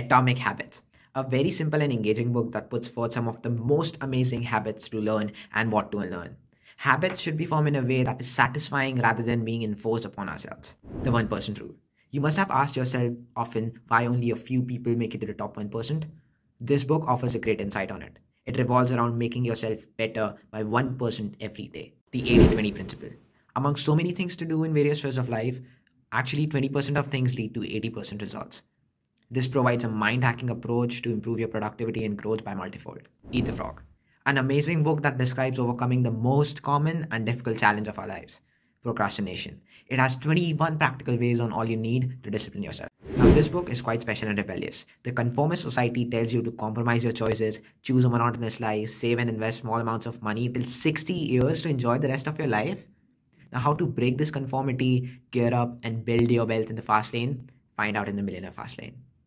Atomic Habits, a very simple and engaging book that puts forth some of the most amazing habits to learn and what to learn. Habits should be formed in a way that is satisfying rather than being enforced upon ourselves. The 1% rule. You must have asked yourself often why only a few people make it to the top 1%. This book offers a great insight on it. It revolves around making yourself better by 1% every day. The 80 20 principle. Among so many things to do in various spheres of life, actually 20% of things lead to 80% results. This provides a mind hacking approach to improve your productivity and growth by multifold. Eat the Frog, an amazing book that describes overcoming the most common and difficult challenge of our lives procrastination. It has 21 practical ways on all you need to discipline yourself. Now, this book is quite special and rebellious. The conformist society tells you to compromise your choices, choose a monotonous life, save and invest small amounts of money till 60 years to enjoy the rest of your life. Now, how to break this conformity, gear up, and build your wealth in the fast lane? Find out in the Millionaire Fast Lane.